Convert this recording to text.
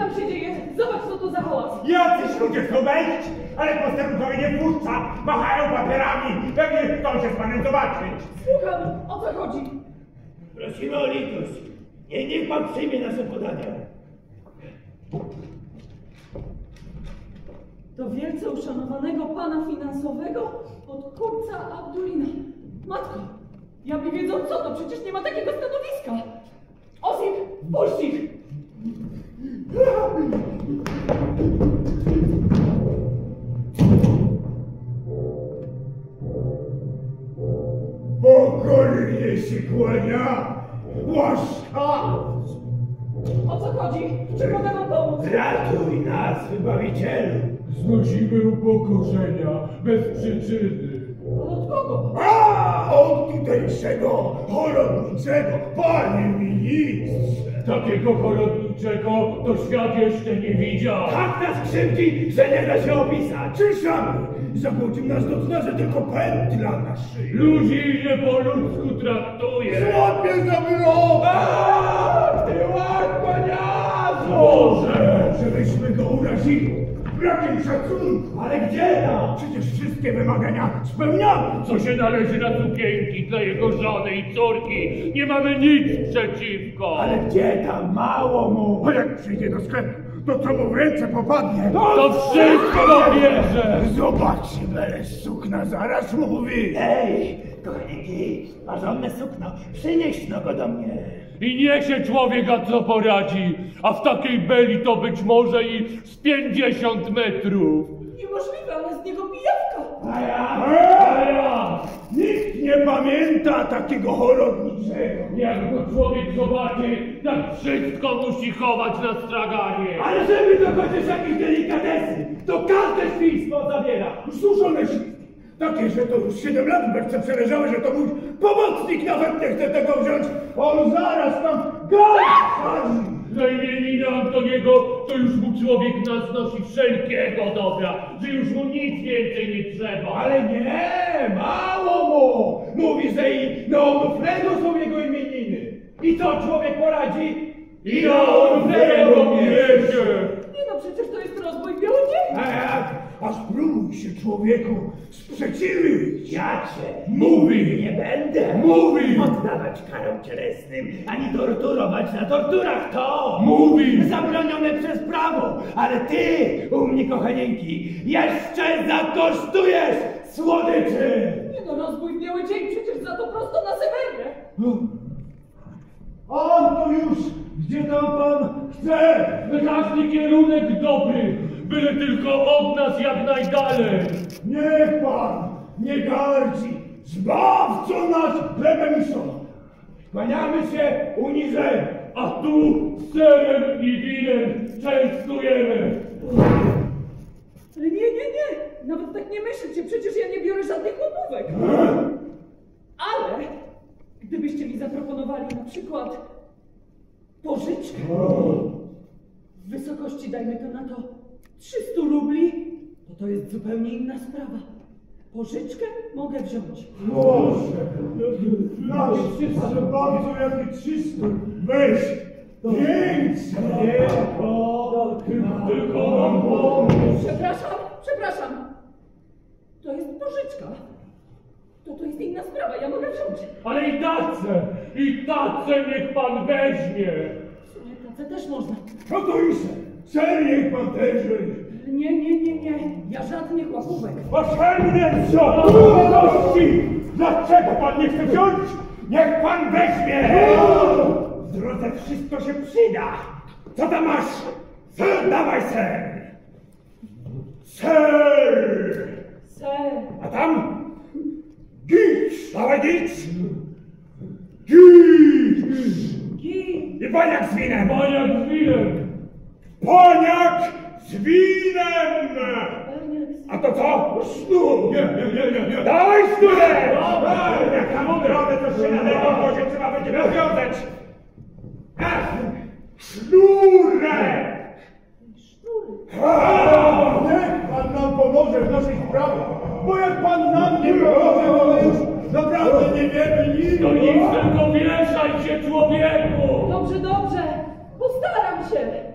tam się dzieje? Zobacz, co to za hałas. Jacyś ludzie chcą wejść, ale posterunkowie nie wpuszcza. Machają papierami. Pewnie chcą się z panem zobaczyć. Słucham, o co chodzi? Prosimy o litość. Niech, niech pan przyjmie nasze podania. Do wielce uszanowanego pana finansowego od kupca Abdulina. Matko, ja by wiedzą co to, przecież nie ma takiego stanowiska. Osip, puść ich! Pokornie się kłania. Łaskaw. O co chodzi? Czy mogę wam pomóc? Ratuj nas, wybawicielu. Znosimy upokorzenia bez przyczyny. Od kogo? A od tutejszego chorobniczego, panie ministrze. Takiego chorodniczego to świat jeszcze nie widział. Tak nas krzywdzi, że nie da się opisać. Czyszamy. Zakłócił nas do cna, że tylko pętla na szyi. Ludzi nie po ludzku traktuje. Łapie za! Ty łakłaniazu! Boże, żebyśmy go urazili. Brakiem szacunku. Ale gdzie tam? Przecież wszystkie wymagania spełniamy. Co się należy na sukienki dla jego żony i córki. Nie mamy nic przeciwko. Ale gdzie tam? Mało mu. A jak przyjdzie do sklepu, to co mu w ręce popadnie? To wszystko bierze. Zobaczymy, sukna zaraz mówi. Ej, kochaniki, parzonne sukno, przynieś no go do mnie. I niech się człowieka co poradzi, a w takiej beli to być może i z pięćdziesiąt metrów. Niemożliwe, ale z niego pijawka. A ja? A ja, Nikt nie pamięta takiego chorodniczego. jak go człowiek zobaczy, tak wszystko musi chować na straganie. Ale żeby dokończyć jakieś delikatesy, to każde świństwo zabiera. Suszone śliwki. Takie, że to już 7 lat w beczce przeleżały, że to mój pomocnik nawet nie chce tego wziąć. On zaraz tam wsadzi. Za imieniny Antoniego to już mu człowiek nas nosi wszelkiego dobra, że już mu nic więcej nie trzeba. Ale nie, mało mu. Mówi, że i na Onufrego są jego imieniny. I co człowiek poradzi? I on wrego bierze. Nie no, przecież to jest rozbój biały dzień. A jak? A spróbuj się człowieku sprzeciwić. Ja cię Mówi. nie będę Mówi. poddawać karom cielesnym, ani torturować na torturach. To Mówi. zabronione przez prawo. Ale ty, u mnie kochanieńki, jeszcze zakosztujesz słodyczy. Nie no, rozbój biały dzień, przecież za to prosto na Syberię. A to już, gdzie tam pan chce? Każdy kierunek dobry, byle tylko od nas jak najdalej. Niech pan nie gardzi. Zbawco nas chlebem i solą. Kłaniamy się uniżenie. A tu serem i winem częstujemy. Ale nie, nie, nie, nawet tak nie myślcie, przecież ja nie biorę żadnych łapówek. Ale gdybyście mi zaproponowali na przykład pożyczkę w wysokości, dajmy to na to, 300 rubli, to to jest zupełnie inna sprawa. Pożyczkę mogę wziąć. Boże, nawet wszyscy bardzo jakie trzysta. Weź, więcej. Tylko, Tylko nam pomóż. Przepraszam, przepraszam. To jest pożyczka. To to jest inna sprawa, ja mogę wziąć. Ale i tacę, i tacę niech pan weźmie. W sumie tacę też można. no to i niech pan weźmie. Nie, nie, nie, nie. Ja żadnych łapówek. Potrzebne co? Trudności! Dlaczego pan nie chce wziąć? Niech pan weźmie! W drodze wszystko się przyda. Co tam masz? Ser, dawaj ser! Ser! Ser. A tam? Gicz! Dawaj gicz! Gicz! Gi. I baniak z winem! Paniak z winem. Baniak z winem! A to co? Sznur! Nie, nie, nie, nie, nie. Dawaj sznurek! Jak tam drodze to się na tego wozie trzeba będzie rozwiązać. Ach, Sznurek! Sznury. A, Niech pan nam pomoże w naszej sprawie, bo jak pan nam nie pomoże, to już naprawdę nie wiemy nic. To nic tylko wieszaj się człowieku. Dobrze, dobrze. Postaram się.